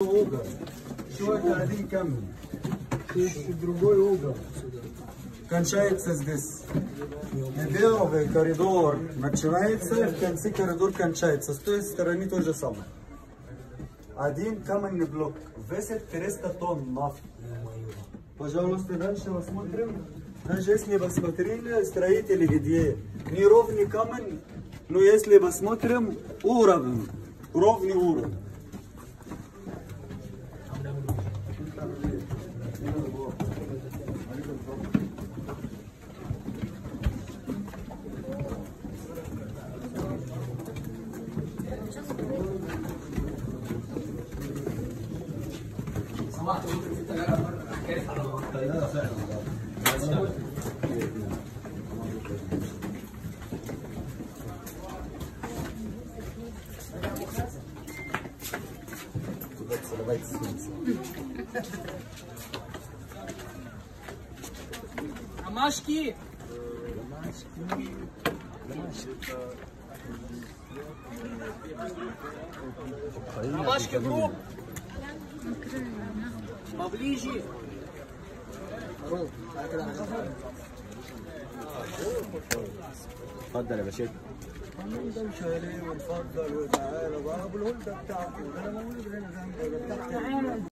угол. Это один камень. Есть другой угол. Кончается здесь. Первый коридор начинается, в конце коридор кончается. С той стороны то же самое. Один каменный блок весит 300 тонн нафты. Пожалуйста, дальше посмотрим. Даже если посмотрели, строители где неровный камень, но если посмотрим, уровень, ровный уровень. Gracias. Ромашки! Ромашки в руку! Поближе! اتفضل يا الهولدة وشاليه ونفضل وتعالى وابو الهولدة بتاعته أنا مولود هنا جنبي